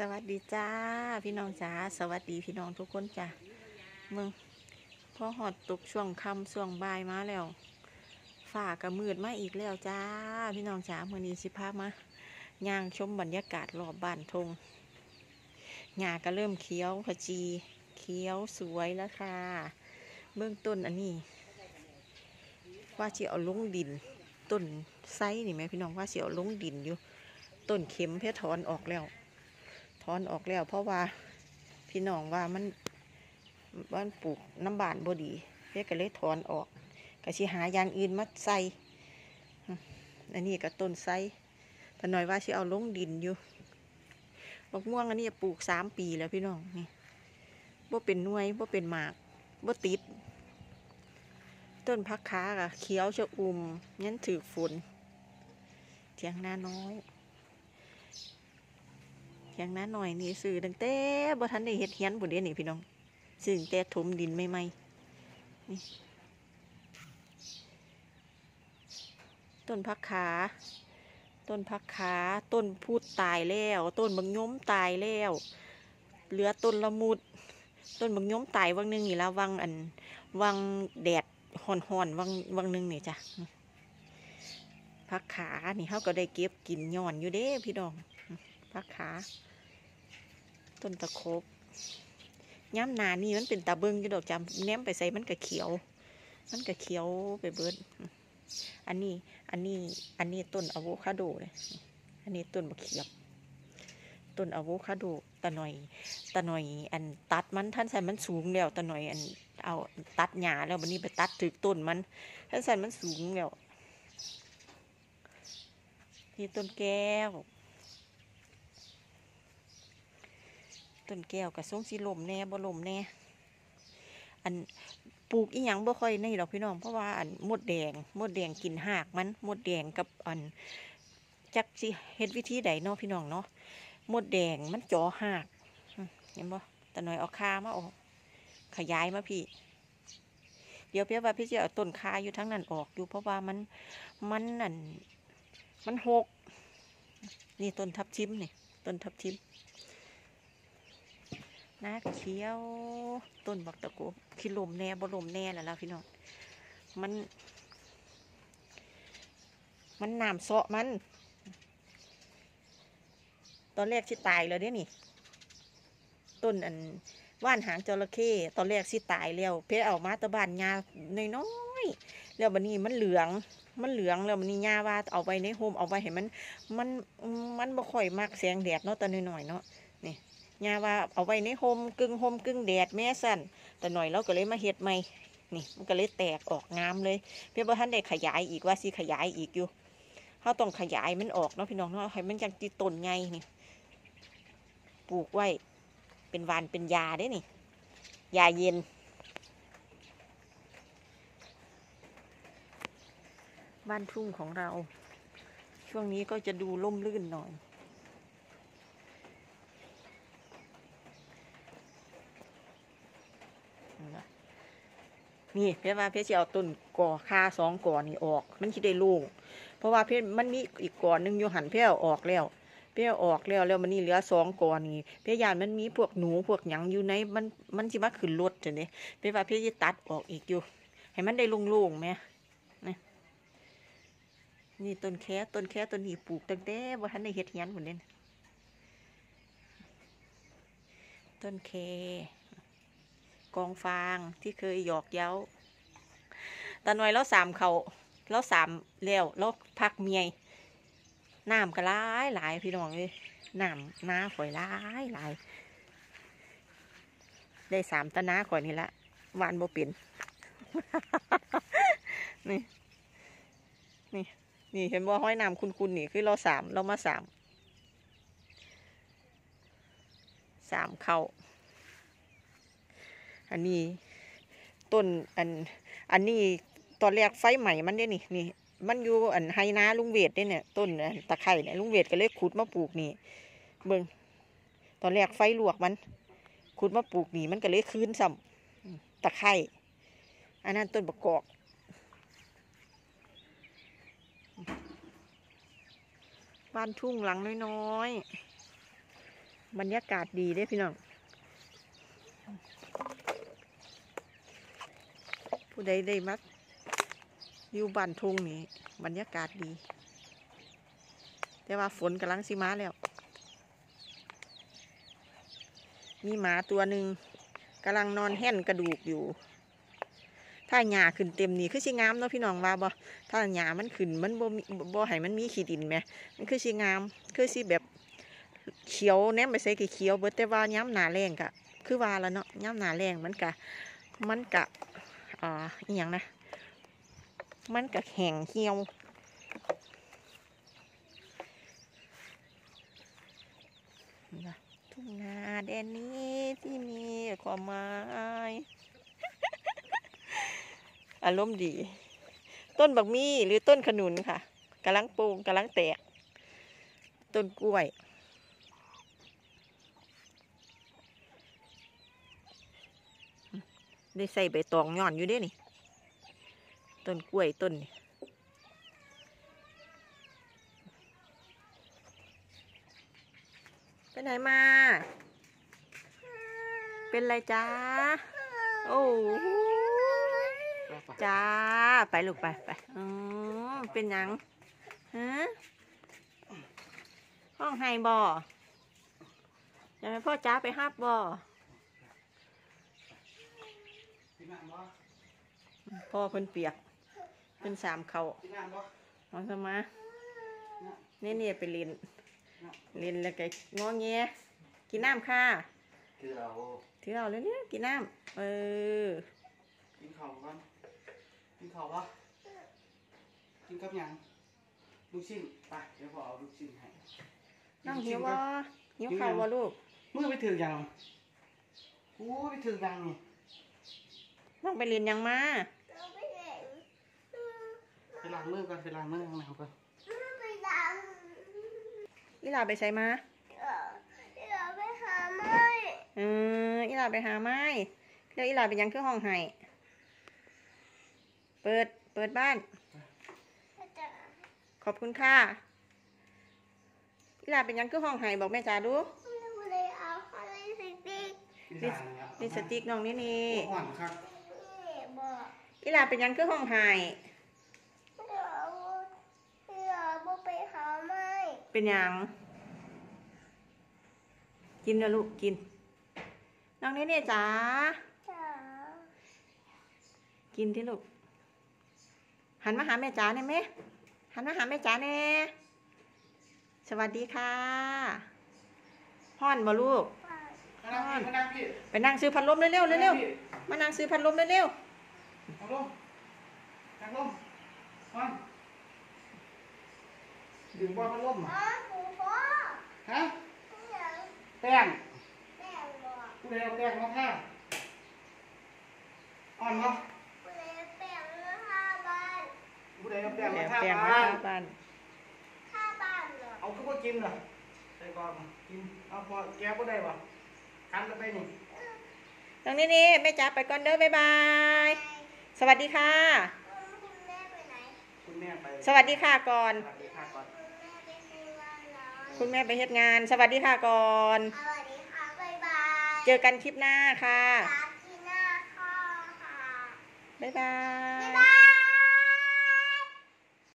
สวัสดีจ้า พี่น้องจ้าสวัสดีพี่น้องทุกคนจ้ามืองพอหอดตกช่วงค่ำช่วงบ่ายมาแล้วฝ่ากระมืดมาอีกแล้วจ้า พี่น้องจ้าเมื่อนี้สิพามาย่างชมบรรยากาศรอบบ้านทงหญ้าก็เริ่มเขียวขจี เขียวสวยแล้วค่ะเบื้องต้นอันนี้ ว่าเสิเอาลงดินต้นไซนี่ไหมพี่น้องว่าเสิเอาลงดินอยู่ต้นเข็มเพื่อถอนออกแล้ว ถอนออกแล้ว เพราะว่าพี่น้องว่ามันบ้านปลูกน้ำบานบดีเพื่อก็เลยถอนออกก็สิหายางอื่นมาใส่อันนี้ก็ต้นไซแต่หน่อยว่าสิเอาลงดินอยู่บักม่วงอันนี้ปลูกสามปีแล้วพี่น้องนี่บ่เป็นน่วยบ่เป็นหมากบ่ติด ต้นพักค้ากะเขียวชะอุ่มยันถือฝนเทียงนาน้อย อย่างนั้นหน่อยนี่สื่อตั้งแต่บ่ทันได้เฮ็ดเฮียนบุญเดียนี่พี่น้องสื่อตั้งแต่ถมดินใหม่นี่ต้นพักขา ต้นพักขา ต้นพูดตายแล้ว ต้นบางย้มตายแล้ว เหลือต้นละมุด ต้นบางย้มตายวังหนึงนี่ละวังอัน วังแดดห่อนๆวังวังหนึงนี่จ้ะพักขา นี่เขาก็ได้เก็บกินย้อนอยู่เด้พี่น้อง พักขาต้นตะโคบย้ำนานี่มันเป็นตาเบิงอยู่ดอกจำแนมไปใส่มันก็เขียว มันก็เขียวไปเบิด อันนี้อันนี้อันนี้ต้นอะโวคาโดเลยอันนี้ต้นมะเขียบต้นอะโวคาโดตะหน่อยตะหน่อยอันตัดมันท่านใส่มันสูงแล้วตะหน่อยอันเอาตัดหญ้าแล้ววันนี้ไปตัดถึกต้นมันท่านใส่มันสูงแล้วนี่ต้นแก้ว นแก้วกับส้งสีลมแน่บ่ลมแน่อันปลูกอีหยังบ่ค่อยในดอกพี่น้องเพราะว่าอันมดแดงมดแดงกินหากมันมดแดงกับอันจักสิเฮ็ดวิธีใดเนาะพี่น้องเนาะมดแดงมันจ่อหากเห็นบ่แต่หน่อยเอาคามาออกขยายมาพี่ เดี๋ยวเพียว่าพี่จะเอาต้นคาอยู่ทั้งนั้นออกอยู่เพราะว่ามันมันนั่นมันหกนี่ต้นทับทิมนี่ต้นทับทิม นาเขียว ต้นบักตะโกขี้ลมแน่บ่ลมแน่แล้วล่ะพี่น้องมัน มันน้ำเซาะมัน ตอนแรกสิตายแล้วเด้นี่ ต้นอันว่านหางจระเข้ตอนแรกสิตายแล้ว เพเอามาตะบานงาน้อยๆแล้วบันนี้มันเหลืองมันเหลืองแล้วบันนี้งาว่าเอาไว้ในโฮมเอาไว้ให้มัน มันมันบ่ค่อยมักแสงแดดเนาะตอนน้อยๆเนาะ ยาว่าเอาไว้ในโฮมกึ่งโฮมกึ่งแดดแม่สั่นแต่หน่อยเราก็เลยมาเฮ็ดใหม่นี่มันก็เลยแตกออกงามเลยเพื่อว่าท่านได้ขยายอีกว่าสิขยายอีกอยู่เขาต้องขยายมันออกเนาะพี่น้องเนาะให้มันจังติต้นไงนี่ปลูกไว้เป็นวานเป็นยาได้นี่ยาเย็นบ้านทุ่งของเรา ช่วงนี้ก็จะดูล่มลื่นหน่อย นี่เพชรว่าเพชรจะเอาต้นก่อคาสองก่อนี่ออก มันคิดได้ลูก เพราะว่าเพชรมันมีอีกก่อนหนึ่งอยู่หันเพชรอออกแล้วเพชรเอออกแล้วแล้วมันนี่เหลือสองก่อนนี่เพชรยานมันมีพวกหนูพวกหยังอยู่ในมันมันสิมาขึ้นรถจังนี้เพชรว่าเพชรจะตัดออกอีกอยู่ ให้มันได้โล่งๆไหมนี่นี่ต้นแค่ต้นแค่ต้นนี้ปลูกตั้งแต่ว่ท่านได้เฮ็ดเฮียนหมดเลยต้นแค่ กองฟางที่เคยหยอกเย้าตาหน่อยแล้วสามเขาแล้วสามแล้วแล้วพักเมียน้ำก็หลายหลายพี่น้องเลยน้ำน้าข่อยหลายหลาย ได้สามตะน้าข่อยนี่ละหวานบ่เป็นนี่ นี่ นี่เห็นว่าห้อยน้ำคุณๆนี่คือเราสามเรามาสามสามเข่า อันนี้ต้นอันอันนี้ตอนแรกไฟใหม่มันได้นี่นี่ มันอยู่อันไฮนาลุงเวทได้เนี่ยต้นอันตะไคร่เนี่ยลุงเวทก็เลยขุดมาปลูกนี่เบิ่งตอนแรกไฟลวกมันขุดมาปลูกนี่มันก็เลยคืนซ้ำตะไคร่อันนั้นต้นประกอบบ้านทุ่งหลังน้อยๆ บรรยากาศดีเด้พี่น้อง ผู้ใดได้มักอยู่บ้านทุ่งนี่บรรยากาศดี แต่ว่าฝนกำลังสิมาแล้ว มีหมาตัวหนึ่งกำลังนอนแห่นกระดูกอยู่ ถ้าหญ้าขึ้นเต็มนี่คือสิงามเนาะพี่น้องว่าบ่ถ้าหญ้ามันขึ้นมันบ่มีบ่ให้มันมีขี้ดินแหมมันคือสิงามคือสิแบบเขียวแนมไปใส่กี่เขียวเบิดแต่ว่าย้ำหนาแรงกะ คือว่าแล้วเนาะย้ำหนาแรงมันกะ มันกะ อ่าอหย่างนะ มันกะแข็งเหี่ยวทุ่งนาแดนนี้ที่มีความหมายอารมณ์ดี ต้นบักมี่หรือต้นขนุนค่ะกำลังปลูกกำลังแตก ต้นกล้วย ได้ใส่ใบตองย่อนอยู่ด้นี่ ต้นกล้วยต้นนี่ไปไหนมา เป็นไรจ้า โอ้โหจ้า ไปลูกไปไปอ๋อเป็นยังฮะห้องไฮบออยากให้พ่อจ้าไปฮับบอ กินน้ำบ่พ่อเพิ่นเปียกเพิ่นสามเขากินน้ำบ่เอาสมาเนี่ยเนี่ยไปเล่นเล่นแล้วก็งอแงกินน้ำค่ะคือเราถือเอาเลยเนี่ยกินน้ำเออกินข้าวก่อนกินข้าวบ่กินกับหยังลูกชิ้นไปเดี๋ยวพ่อเอาลูกชิ้นให้นั่งหิววะหิวข้าววะลูกมือไปถือยังโอ้ไปถือยังนี่ นั่งไปเรียนยังมาไปล้างมือก่อนไปล้างมือข้างในก่อนอีหลาไปใช้มาเอออีหลาไปหาไม้แล้วอีหลาไปยังเครื่องห้องไห้เปิด เปิดบ้าน ขอบคุณค่ะอีหลาเป็นยังเครื่องห้องไห้บอกแม่จ๋าดูกินข้าวนี่ครับนี่สติ๊กน้องนี่นี่โอ้หวานครับอีหลาเป็นยังเครื่องห้องไห้เป็นยัง กินนะลูกกิน น้องนี่นี่จ๋ากินที่ลูก หันมาหาแม่จ๋าเนี่ยแม่หันมาหาแม่จ๋าแน่สวัสดีค่ะพ่อนบ่ลูกมานั่งพี่มานั่งพี่ไปนั่งซื้อพัดลมเร็วๆเร็วๆมานั่งซื้อพัดลมเร็ว นั่งลงนั่งลงมันดึงบอลพัดลมอะฮะแป้งผู้ใดเอาแป้งมาทาอ่อนบ่ผู้ใดเอาแป้งๆมาแปลทางแปลงมาบ้านบ้านเอาคือว่ากินเหรอใส่ก่อนกินเอาพอแกก็ได้บ่คันกันไปนี่น้องนี่นี่แม่จ๋าไปก่อนเด้อบ๊ายบาย สวัสดีค่ะ คุณแม่ไปสวัสดีค่ะก่อน สวัสดีค่ะก่อนคุณแม่ไปเฮ็ดงาน สวัสดีค่ะก่อน สวัสดีค่ะบ๊ายบายเจอกันคลิปหน้าค่ะรักที่หน้าข้อค่ะบ๊ายบายบ๊ายบา